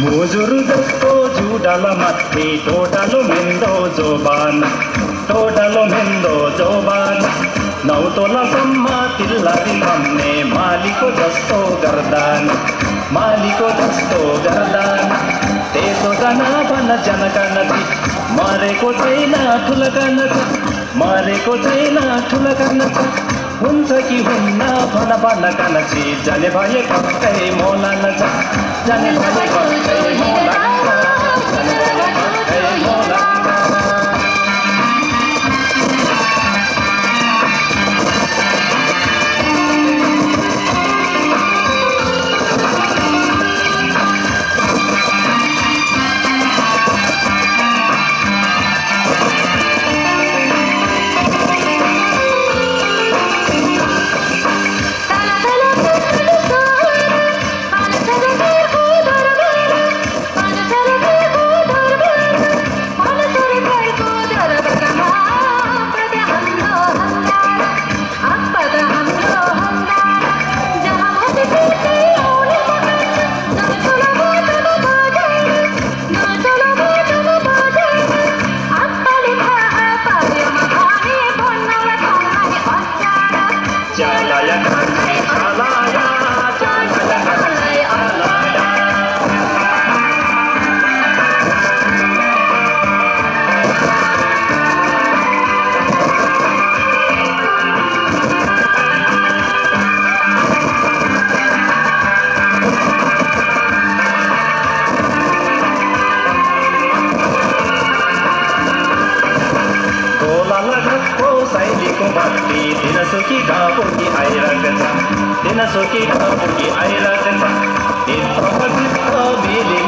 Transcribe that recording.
मुजुर जस्तो जुडालो माथि टोटालो मेन्दो जोबान टोटालो मेन्दो जोबान नौ तोलासम्म तिल्लारी भन्ने मालीको जस्तो गर्दान मालीको जस्तो गर्दान त्यसो जान भन जनका नदी नदी मरेको छैन ठुलका नदी हुन्छ कि हुन्न भन भन कानची जाने भए पक्कै मोला नचा जाने भए पक्कै मोला Kanai alaya, भक्ति दिन आई छ दिन सुकी ढापुकी आइरहेको छ इन्द्रमा चित्त तो गयो